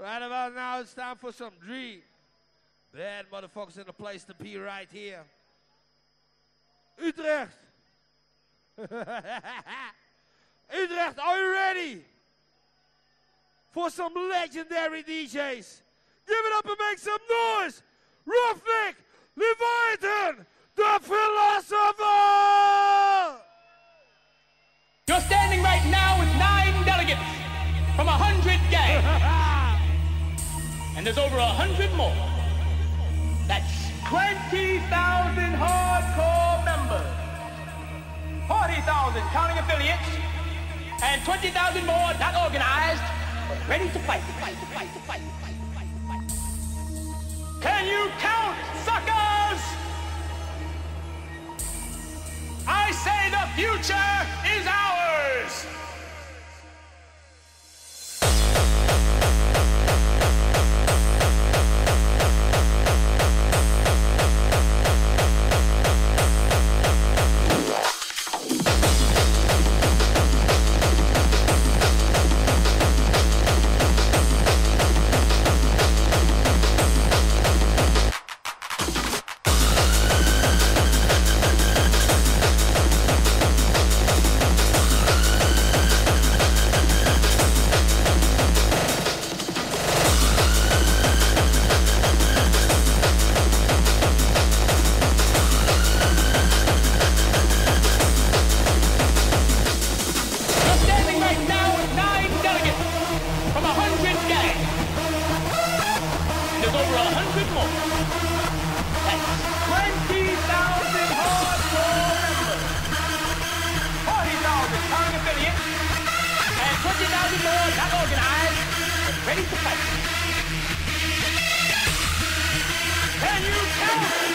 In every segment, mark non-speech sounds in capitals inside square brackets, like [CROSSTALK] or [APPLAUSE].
Right about now, it's time for some dream. Bad motherfuckers in the place to be right here. Utrecht. [LAUGHS] Utrecht, are you ready? For some legendary DJs. Give it up and make some noise. Ruffneck, Leviathan, the philosopher. You're standing right now with nine delegates from a hundred gangs. [LAUGHS] and there's over a hundred more. That's 20,000 hardcore members. 40,000 counting affiliates. And 20,000 more not organized, but ready to fight, to fight, to fight, to fight, to fight, to fight, to fight. Can you count, suckers? I say the future is ours! 100 more. That's 20,000 hardcore members. 40,000 strong affiliates. And 20,000 more not organized and ready to fight. Can you count?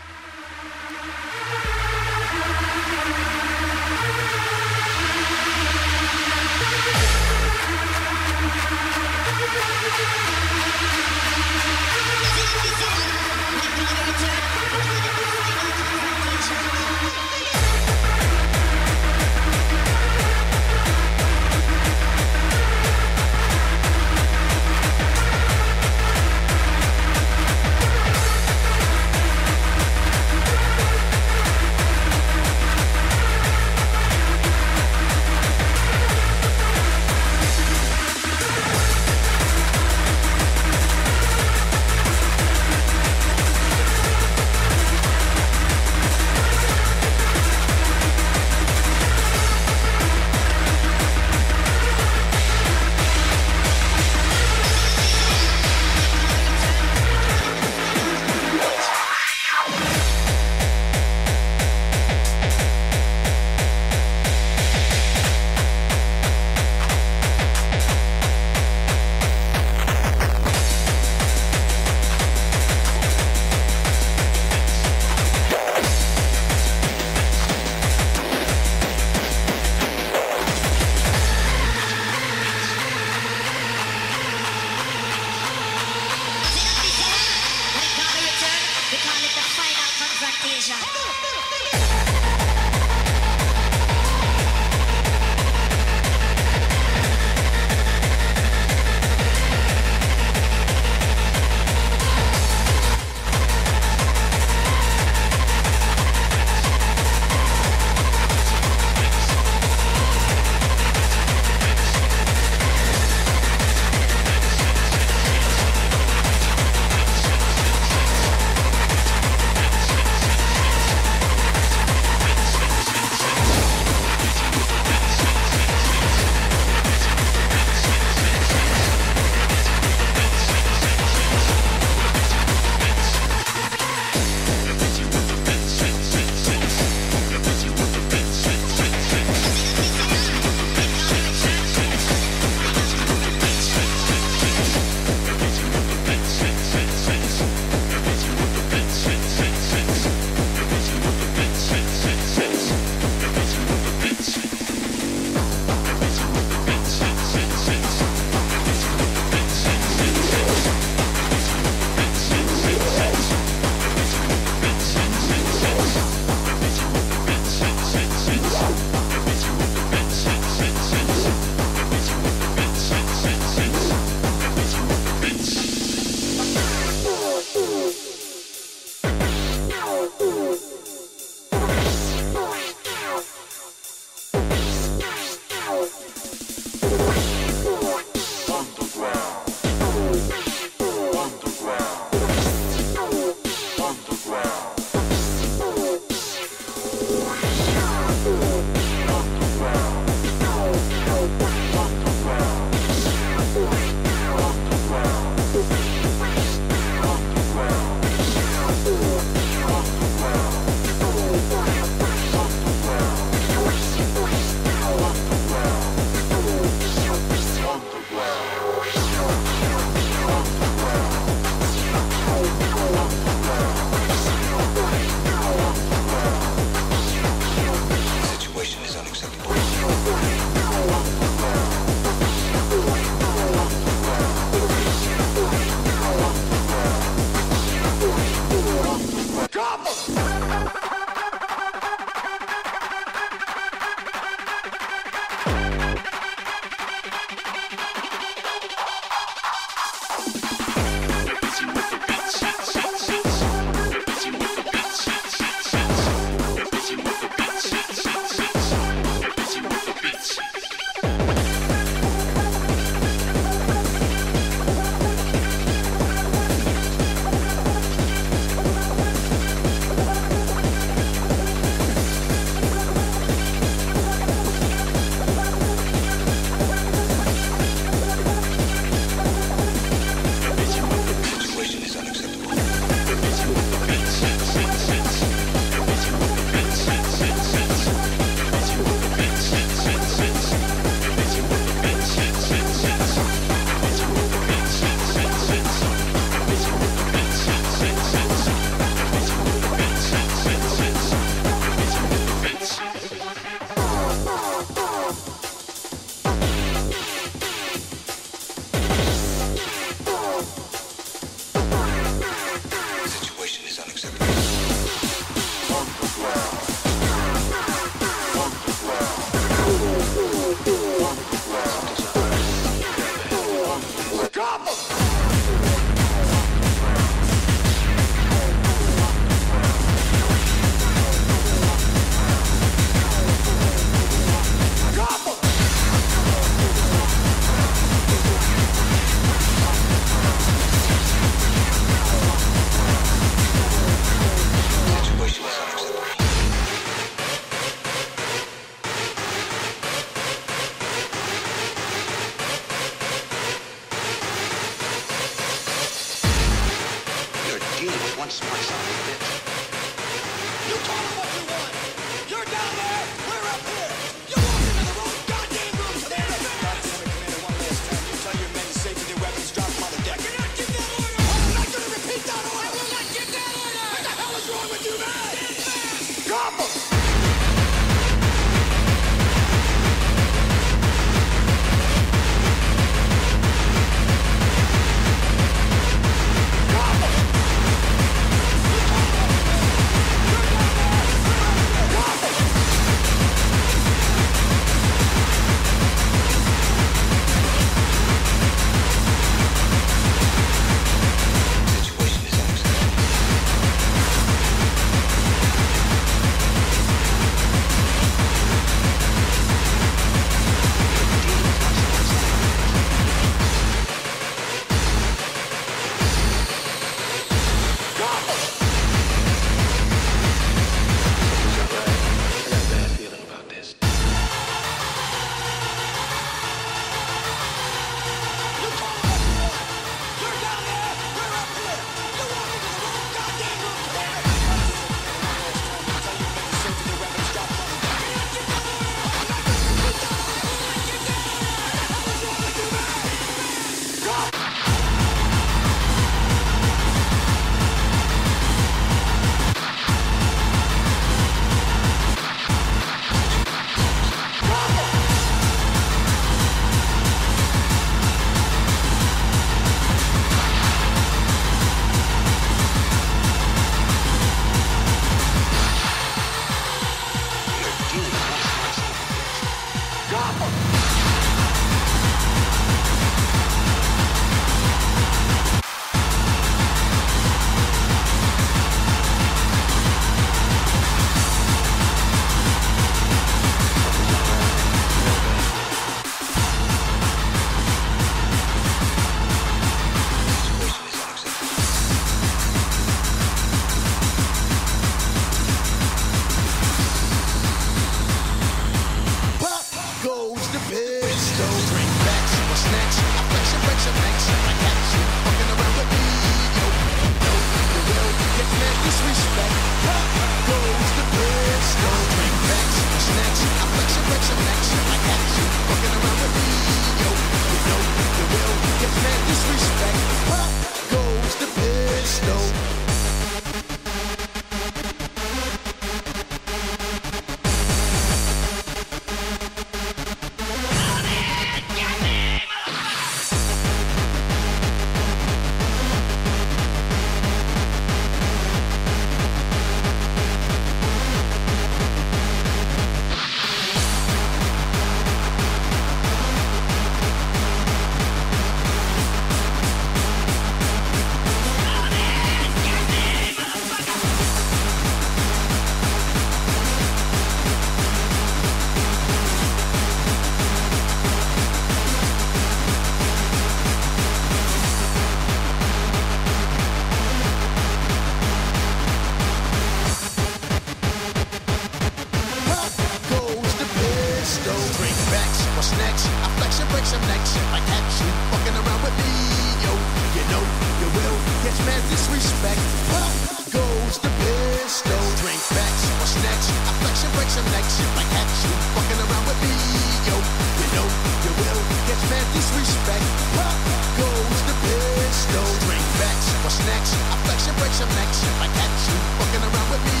likes you, like at you, fucking around with me, yo. You know you will get fed disrespect. Pop goes the pistol. Drink backs for snacks. I flex and break some necks if I catch you, fucking around with me,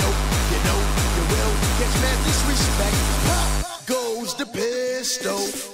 yo. You know you will get mad disrespect. Pop goes the pistol.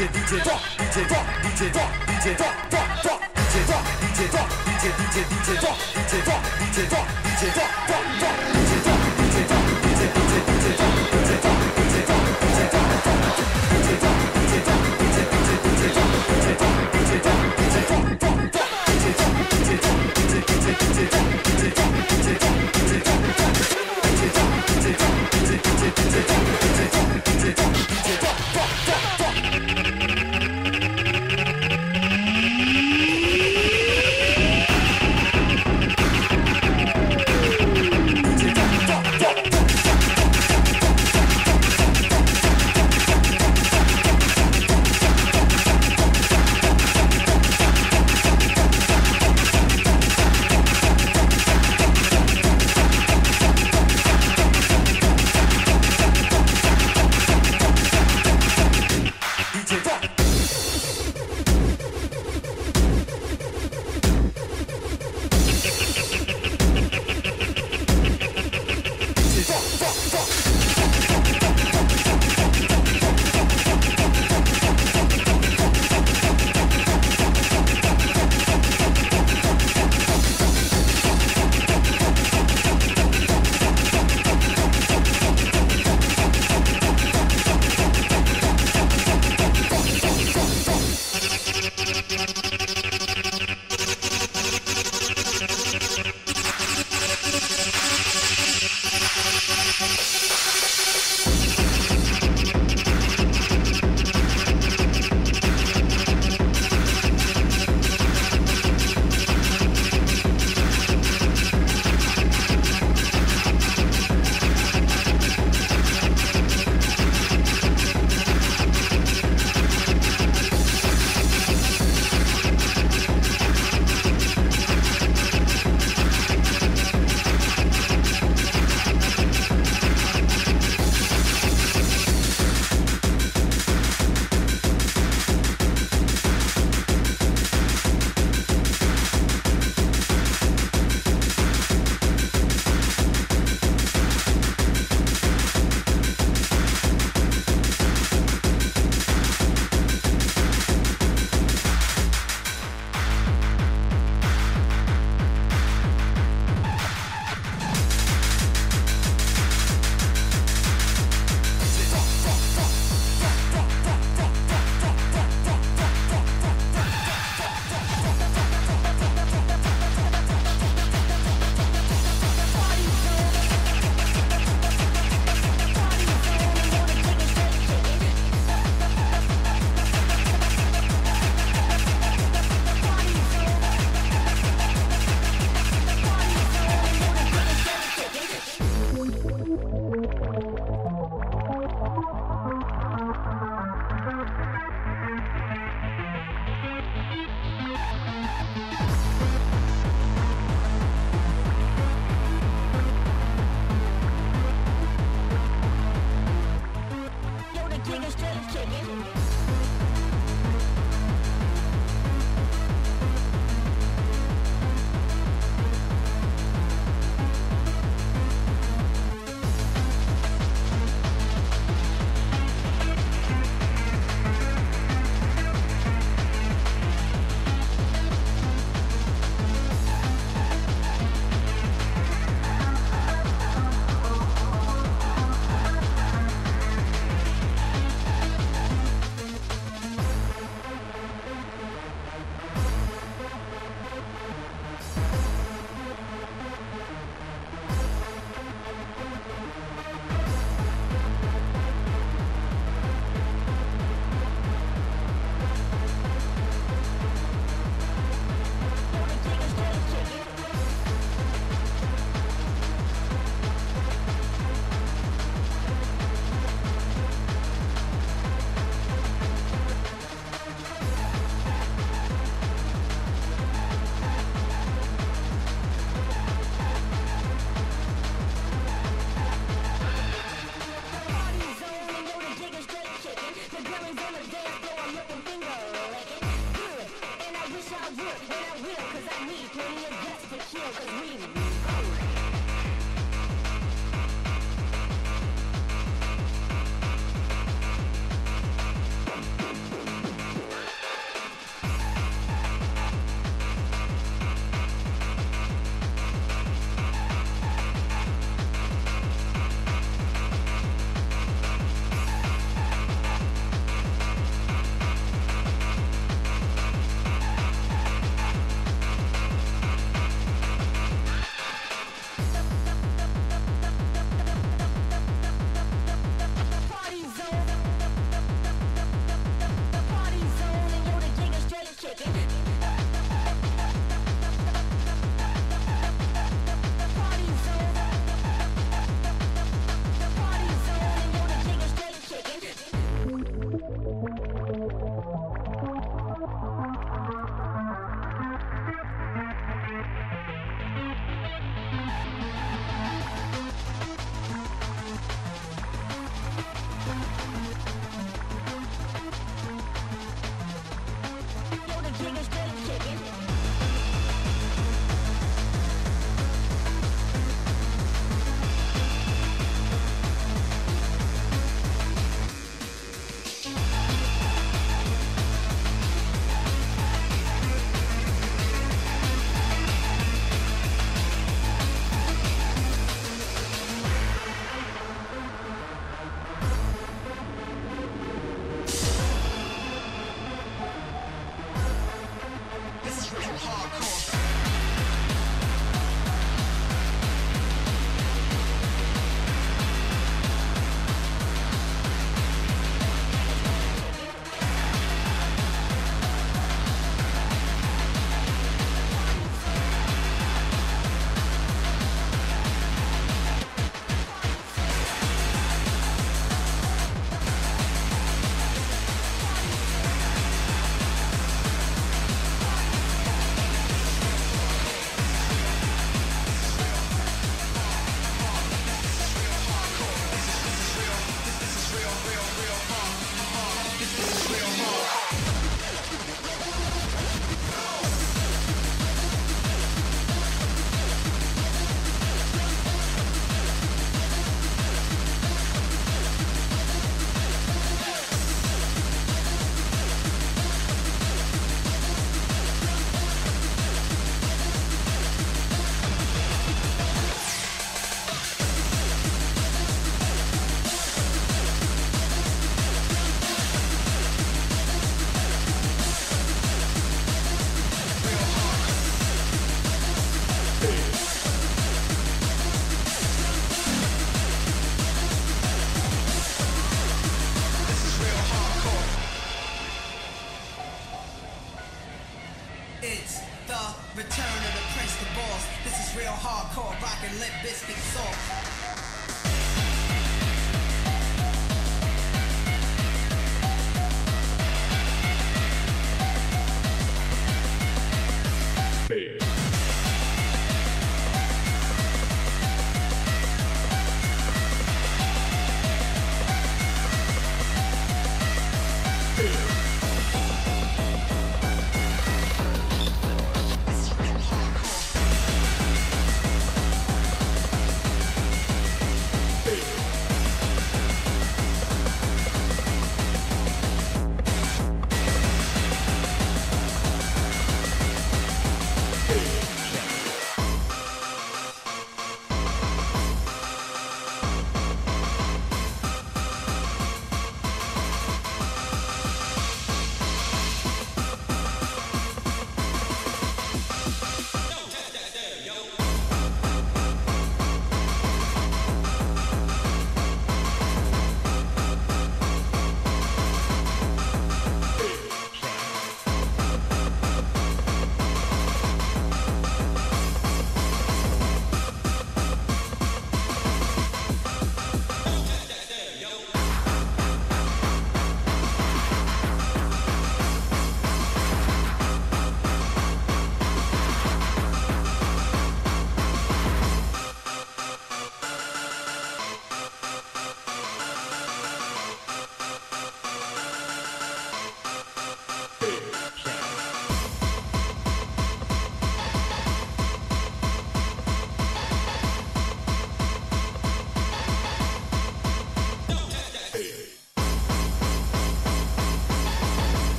滴血，滴血，撞，滴血，撞，滴血，撞，滴血，撞，撞，撞，滴血，撞，滴血，撞，滴血，滴血，滴血，撞。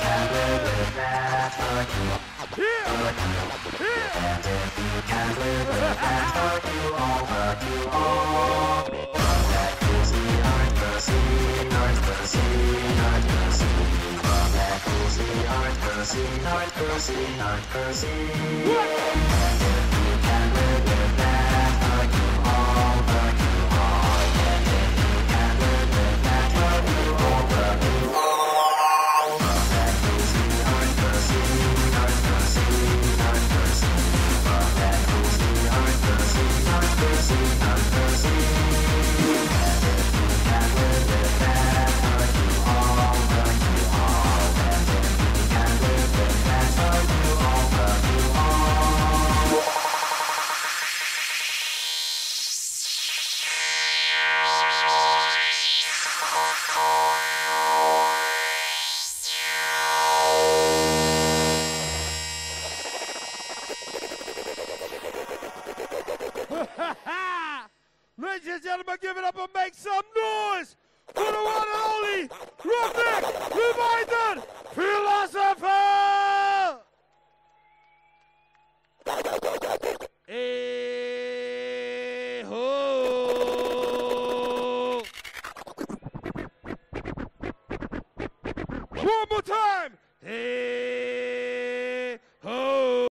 Can live with that, I do And if you. can live with that arc you all but you all, but you all. And gentlemen, give it up and make some noise for the one and only Ruffneck Reminded Philosopher! Hey ho! One more time! Hey